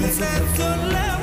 silence that's so loud.